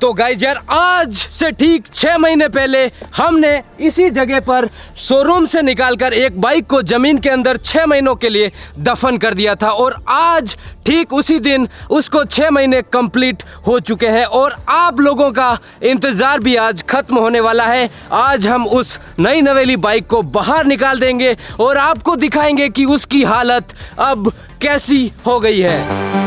तो गाइज़ यार, आज से ठीक छह महीने पहले हमने इसी जगह पर शोरूम से निकालकर एक बाइक को ज़मीन के अंदर छह महीनों के लिए दफन कर दिया था और आज ठीक उसी दिन उसको छह महीने कंप्लीट हो चुके हैं और आप लोगों का इंतज़ार भी आज खत्म होने वाला है। आज हम उस नई नवेली बाइक को बाहर निकाल देंगे और आपको दिखाएँगे कि उसकी हालत अब कैसी हो गई है।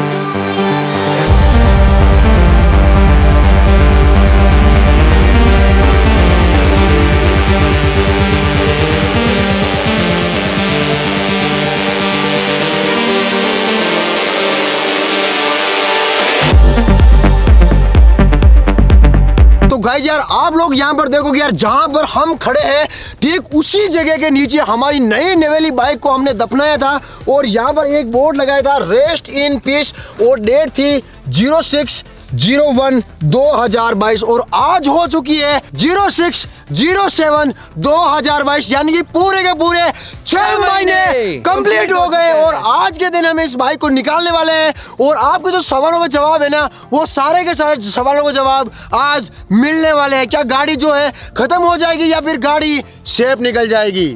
गाइज़ यार, आप लोग यहाँ पर देखोगे यार, जहाँ पर हम खड़े हैं, ठीक उसी जगह के नीचे हमारी नई नवेली बाइक को हमने दफनाया था और यहाँ पर एक बोर्ड लगाया था रेस्ट इन पीस और डेट थी ज़ीरो सिक्स ज़ीरो वन दो हज़ार बाईस और आज हो चुकी है ज़ीरो सिक्स ज़ीरो सेवन दो हज़ार बाईस यानी कि पूरे के पूरे छह महीने कंप्लीट हो गए और आज के दिन हम इस बाइक को निकालने वाले हैं और आपके जो सवालों का जवाब है ना वो सारे के सारे सवालों का जवाब आज मिलने वाले हैं। क्या गाड़ी जो है खत्म हो जाएगी या फिर गाड़ी सेफ़ निकल जाएगी?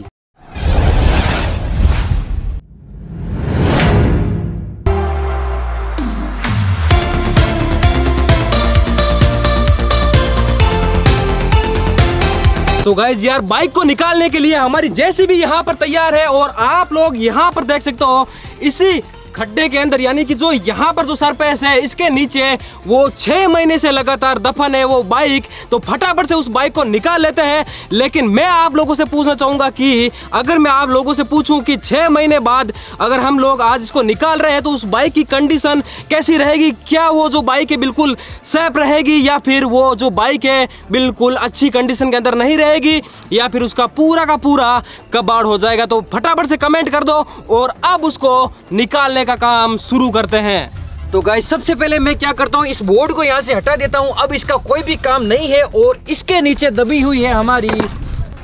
तो गाइज़ यार बाइक को निकालने के लिए हमारी जैसी भी यहाँ पर तैयार है और आप लोग यहाँ पर देख सकते हो, इसी खड्डे के अंदर, यानी कि जो यहाँ पर जो सरपेस है, इसके नीचे वो छह महीने से लगातार दफन है वो बाइक। तो फटाफट से उस बाइक को निकाल लेते हैं। लेकिन मैं आप लोगों से पूछना चाहूँगा कि अगर मैं आप लोगों से पूछूँ कि छह महीने बाद अगर हम लोग आज इसको निकाल रहे हैं तो उस बाइक की कंडीशन कैसी रहेगी? क्या वो जो बाइक है बिल्कुल सेफ़ रहेगी, या फिर वो जो बाइक है बिल्कुल अच्छी कंडीशन के अंदर नहीं रहेगी, या फिर उसका पूरा का पूरा कबाड़ हो जाएगा? तो फटाफट से कमेंट कर दो और अब उसको निकालने का काम शुरू करते हैं। तो गाय सबसे पहले मैं क्या करता हूँ, इस बोर्ड को यहाँ से हटा देता हूँ। अब इसका कोई भी काम नहीं है और इसके नीचे दबी हुई है हमारी।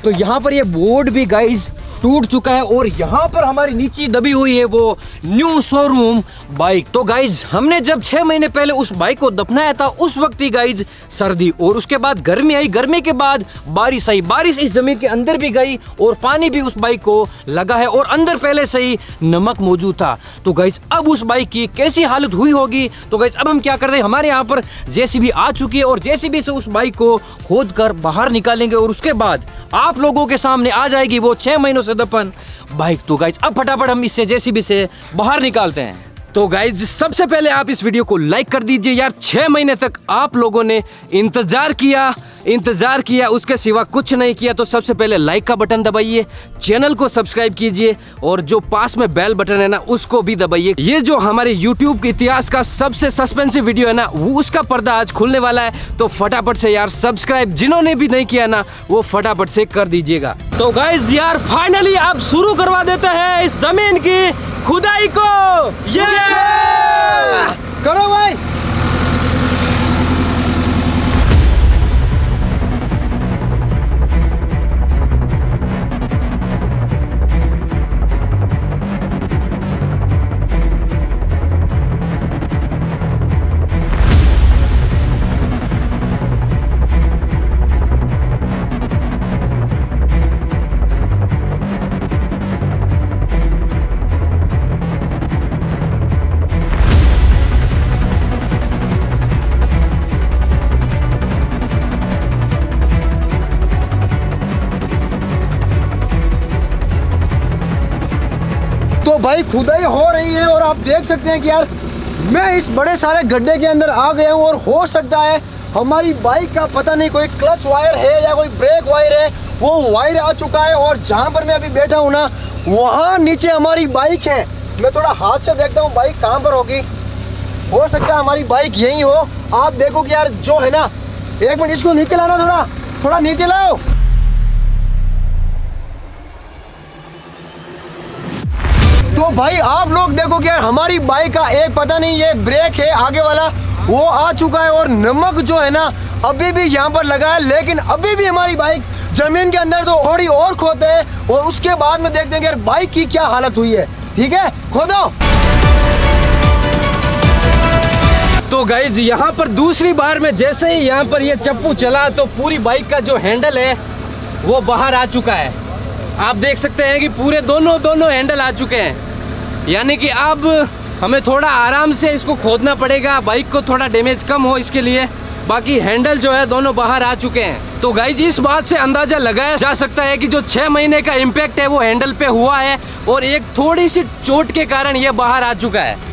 तो यहाँ पर ये बोर्ड भी गाइस टूट चुका है और यहाँ पर हमारी नीचे दबी हुई है वो न्यू शोरूम बाइक तो गाइज़ हमने जब छह महीने पहले उस बाइक को दफनाया था, उस वक्त ही गाइज़ सर्दी और उसके बाद गर्मी आई। गर्मी के बाद बारिश आई। बारिश इस ज़मीन के अंदर भी गई और पानी भी उस बाइक को लगा है और अंदर पहले से ही नमक मौजूद था। तो गाइज़ अब उस बाइक की कैसी हालत हुई होगी? तो गाइज़ अब हम क्या करते हैं? हमारे यहाँ पर जेसीबी आ चुकी है और जेसीबी से उस बाइक को खोद कर बाहर निकालेंगे और उसके बाद आप लोगों के सामने आ जाएगी वो छह महीनों से दफन। बाइक तो गाइज़ अब फटाफट हम इससे जेसीबी से बाहर निकालते हैं। तो गाइज़ सबसे पहले आप इस वीडियो को लाइक कर दीजिए। यार, छह महीने तक आप लोगों ने इंतज़ार किया। इंतज़ार किया, उसके सिवा कुछ नहीं किया तो सबसे पहले लाइक का बटन दबाइए चैनल को सब्सक्राइब कीजिए, और जो पास में बेल बटन है ना, उसको भी दबाइए। ये जो हमारे यूट्यूब इतिहास का सबसे सस्पेंसिव वीडियो है ना, वो उसका पर्दा आज खुलने वाला है। तो फटाफट से यार सब्सक्राइब जिन्होंने भी नहीं किया ना, वो फटाफट से कर दीजिएगा। तो गाइज़ यार फाइनली आप शुरू करवा देते हैं इस ज़मीन की खुदाई को। ये करो भाई। भाई, खुदाई हो रही है और आप देख सकते हैं कि यार, मैं इस बड़े सारे गड्ढे के अंदर आ गया हूँ और हो सकता है हमारी बाइक का पता नहीं कोई क्लच वायर है या कोई ब्रेक वायर है, वो वायर आ चुका है और जहाँ पर मैं अभी बैठा हूँ ना, वहाँ नीचे हमारी बाइक है। मैं थोड़ा हाथ से देखता हूँ बाइक कहाँ पर होगी। हो सकता है हमारी बाइक यही हो। आप देखो कि यार, जो है ना, एक मिनट इसको नीचे लाना थोड़ा थोड़ा नीचे लाओ तो भाई, आप लोग देखो कि यार, हमारी बाइक का एक पता नहीं, ये ब्रेक है, आगे वाला, वो आ चुका है और नमक जो है ना, अभी भी यहाँ पर लगा है, लेकिन अभी भी हमारी बाइक ज़मीन के अंदर तो थोड़ी और खोते हैं और उसके बाद में देखते हैं यार, बाइक की क्या हालत हुई है। ठीक है? खोदो। तो गाइज़ यहाँ पर दूसरी बार में जैसे ही यहाँ पर ये चप्पू चला तो पूरी बाइक का जो हैंडल है, वो बाहर आ चुका है। आप देख सकते हैं कि पूरे दोनों दोनों हैंडल आ चुके हैं। यानी कि अब हमें थोड़ा आराम से इसको खोदना पड़ेगा बाइक को थोड़ा डैमेज कम हो इसके लिए। बाकी हैंडल जो है दोनों बाहर आ चुके हैं। तो गाई जी इस बात से अंदाज़ा लगाया जा सकता है कि जो छह महीने का इम्पैक्ट है वो हैंडल पे हुआ है और एक थोड़ी सी चोट के कारण ये बाहर आ चुका है।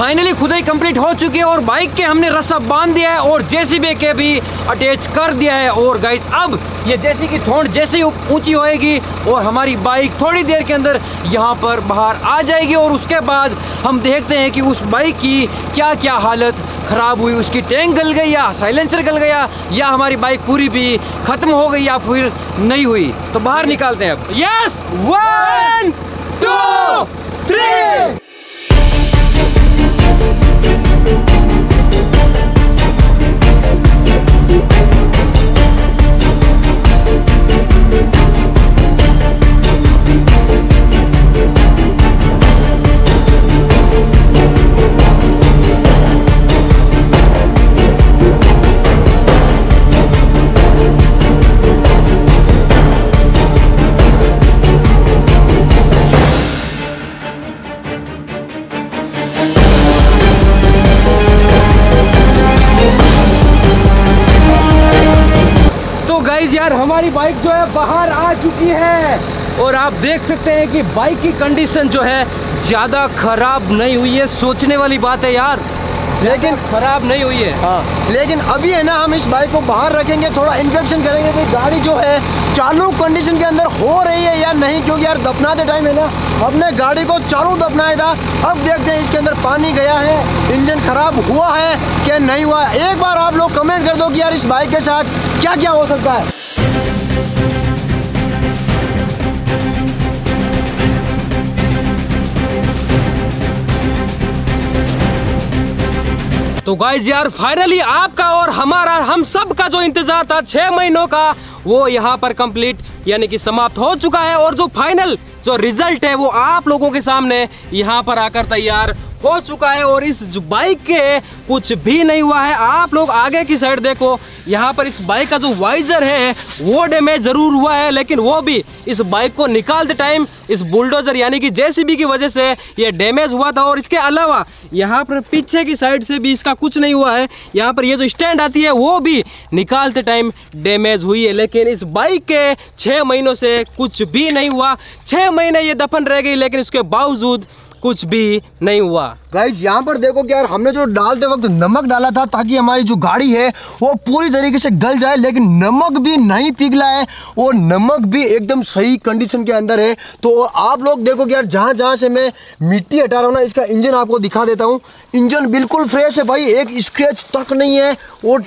फाइनली खुदाई कंप्लीट हो चुकी है और बाइक के हमने रस्सा बाँध दिया है और जेसीबी के भी अटैच कर दिया है। और गाइस अब ये जैसी की थोड़ जैसे ही ऊँची होएगी और हमारी बाइक थोड़ी देर के अंदर यहाँ पर बाहर आ जाएगी और उसके बाद हम देखते हैं कि उस बाइक की क्या क्या हालत खराब हुई। उसकी टैंक गल गई या साइलेंसर गल गया या हमारी बाइक पूरी भी खत्म हो गई या फिर नहीं हुई। तो बाहर निकालते हैं अब। यस वन गाइज़ यार, हमारी बाइक जो है, बाहर आ चुकी है। और आप देख सकते हैं कि बाइक की कंडीशन जो है, ज़्यादा खराब नहीं हुई है। सोचने वाली बात है यार। लेकिन खराब नहीं हुई है। हाँ लेकिन अभी है ना हम इस बाइक को बाहर रखेंगे थोड़ा इन्फेक्शन करेंगे कि गाड़ी जो है चालू कंडीशन के अंदर हो रही है या नहीं क्योंकि यार दफनाते टाइम है ना हमने गाड़ी को चालू दफनाया था अब देखते हैं इसके अंदर पानी गया है इंजन खराब हुआ है क्या नहीं हुआ। एक बार आप लोग कमेंट कर दो कि यार इस बाइक के साथ क्या क्या हो सकता है। तो गाइज़ यार फाइनली आपका और हमारा, हम सब का जो इंतज़ार था छह महीनों का, वो यहाँ पर कंप्लीट यानी कि समाप्त हो चुका है। और जो फाइनल जो रिज़ल्ट है, वो आप लोगों के सामने यहाँ पर आकर तैयार हो चुका है और इस बाइक के कुछ भी नहीं हुआ है। आप लोग आगे की साइड देखो। यहाँ पर इस बाइक का जो वाइजर है, वो डैमेज ज़रूर हुआ है, लेकिन वो भी इस बाइक को निकालते टाइम इस बुलडोजर यानी कि जेसीबी की वजह से ये डैमेज हुआ था। और इसके अलावा यहाँ पर पीछे की साइड से भी इसका कुछ नहीं हुआ है। यहाँ पर ये जो स्टैंड आती है, वो भी निकालते टाइम डैमेज हुई है। लेकिन इस बाइक के छः महीनों से कुछ भी नहीं हुआ। छः महीने ये दफन रह गई, लेकिन इसके बावजूद कुछ भी नहीं हुआ। गाइज़ यहाँ पर देखो कि यार, हमने जो डालते वक्त नमक डाला था ताकि हमारी जो गाड़ी है, वो पूरी तरीके से गल जाए, लेकिन नमक भी नहीं पिघला है और नमक भी एकदम सही कंडीशन के अंदर है। तो आप लोग देखो कि यार, जहाँ जहाँ से मैं मिट्टी हटा रहा हूँ ना, इसका इंजन आपको दिखा देता हूँ। इंजन बिल्कुल फ्रेश है भाई, एक स्क्रैच तक नहीं है और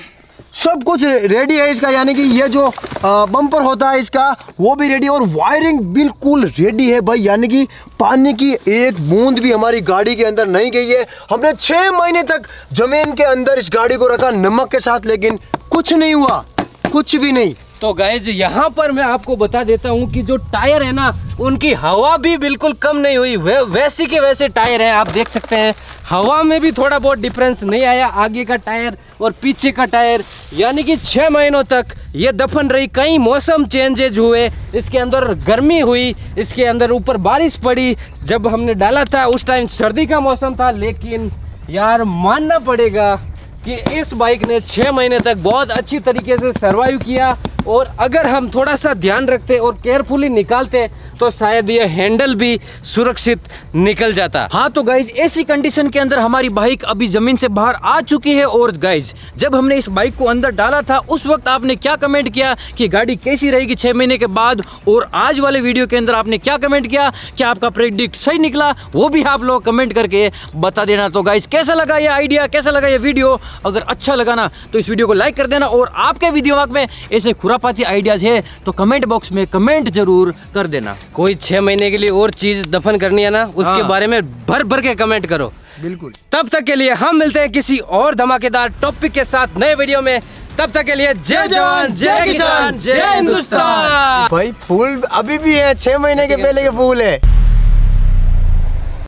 सब कुछ रेडी है इसका, यानी कि ये जो बम्पर होता है इसका, वो भी रेडी है और वायरिंग बिल्कुल रेडी है भाई। यानी कि पानी की एक बूंद भी हमारी गाड़ी के अंदर नहीं गई है। हमने छः महीने तक ज़मीन के अंदर इस गाड़ी को रखा, नमक के साथ, लेकिन कुछ नहीं हुआ। कुछ भी नहीं। तो गाइज़ यहाँ पर मैं आपको बता देता हूँ कि जो टायर है ना उनकी हवा भी बिल्कुल कम नहीं हुई। वे, वैसी के वैसे टायर हैं आप देख सकते हैं। हवा में भी थोड़ा बहुत डिफरेंस नहीं आया आगे का टायर और पीछे का टायर। यानी कि छः महीनों तक ये दफन रही कई मौसम चेंजेज हुए इसके अंदर गर्मी हुई इसके अंदर ऊपर बारिश पड़ी। जब हमने डाला था उस टाइम सर्दी का मौसम था लेकिन यार मानना पड़ेगा कि इस बाइक ने छः महीने तक बहुत अच्छी तरीके से सर्वाइव किया। और अगर हम थोड़ा सा ध्यान रखते और केयरफुली निकालते तो शायद ये हैंडल भी सुरक्षित निकल जाता। हाँ तो गाइज़ ऐसी कंडीशन के अंदर हमारी बाइक अभी ज़मीन से बाहर आ चुकी है और गाइज़ जब हमने इस बाइक को अंदर डाला था, उस वक्त आपने क्या कमेंट किया कि गाड़ी कैसी रहेगी छह महीने के बाद और आज वाले वीडियो के अंदर आपने क्या कमेंट किया? कि आपका प्रेडिक्ट सही निकला? वो भी आप लोग कमेंट करके बता देना। तो गाइज़ कैसा लगा ये आइडिया कैसा लगा ये वीडियो अगर अच्छा लगा ना तो इस वीडियो को लाइक कर देना और आपके भी दिमाग में ऐसे खुरापाती आइडियाज़ है तो कमेंट बॉक्स में कमेंट ज़रूर कर देना। कोई छह महीने के लिए और चीज़ दफन करनी है ना उसके हाँ। बारे में भर भर के कमेंट करो। बिल्कुल। तब तक के लिए हम मिलते हैं किसी और धमाकेदार टॉपिक के साथ नए वीडियो में। तब तक के लिए जय जवान जय किसान जय हिंदुस्तान। भाई फूल अभी भी है छह महीने के पहले के फूल है।